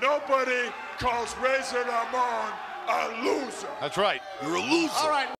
Nobody calls Razor Ramon a loser. That's right. You're a loser. All right.